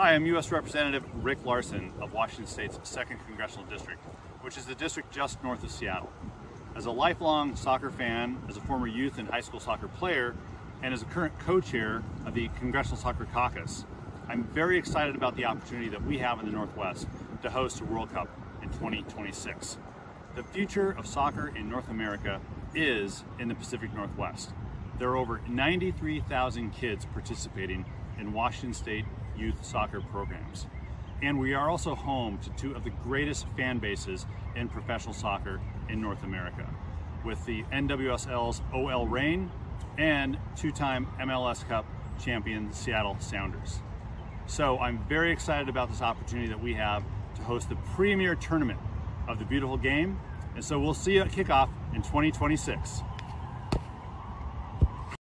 Hi, I'm U.S. Representative Rick Larsen of Washington State's 2nd Congressional District, which is the district just north of Seattle. As a lifelong soccer fan, as a former youth and high school soccer player, and as a current co-chair of the Congressional Soccer Caucus, I'm very excited about the opportunity that we have in the Northwest to host a World Cup in 2026. The future of soccer in North America is in the Pacific Northwest. There are over 93,000 kids participating in Washington State youth soccer programs. And we are also home to two of the greatest fan bases in professional soccer in North America, with the NWSL's OL Reign and two-time MLS Cup champion Seattle Sounders. So I'm very excited about this opportunity that we have to host the premier tournament of the beautiful game. And so we'll see you at kickoff in 2026.